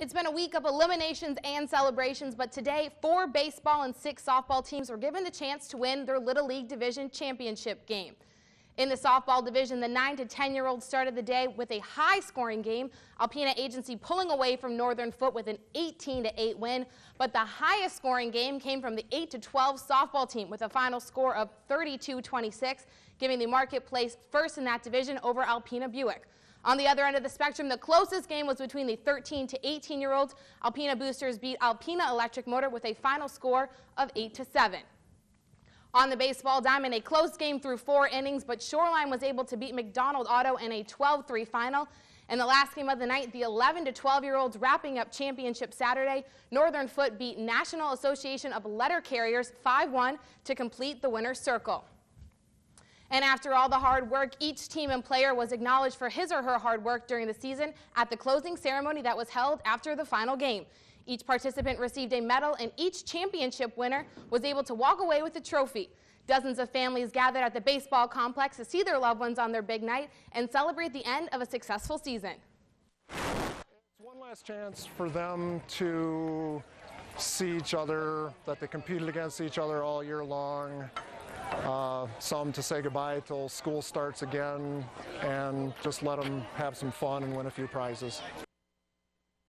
It's been a week of eliminations and celebrations, but today, four baseball and six softball teams were given the chance to win their Little League Division Championship game. In the softball division, the 9 to 10 year olds started the day with a high scoring game. Alpena Agency pulling away from Northern Foot with an 18 to 8 win, but the highest scoring game came from the 8 to 12 softball team with a final score of 32 26, giving the marketplace first in that division over Alpena Buick. On the other end of the spectrum, the closest game was between the 13 to 18 year olds. Alpena Boosters beat Alpena Electric Motor with a final score of 8 to 7. On the baseball diamond, a close game through four innings, but Shoreline was able to beat McDonald Auto in a 12-3 final. In the last game of the night, the 11 to 12 year olds wrapping up championship Saturday, Northern Foot beat National Association of Letter Carriers 5-1 to complete the winner's circle. And after all the hard work, each team and player was acknowledged for his or her hard work during the season at the closing ceremony that was held after the final game. Each participant received a medal, and each championship winner was able to walk away with a trophy. Dozens of families gathered at the baseball complex to see their loved ones on their big night and celebrate the end of a successful season. It's one last chance for them to see each other, that they competed against each other all year long uh, some to say goodbye till school starts again and just let them have some fun and win a few prizes.